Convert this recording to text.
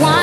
one.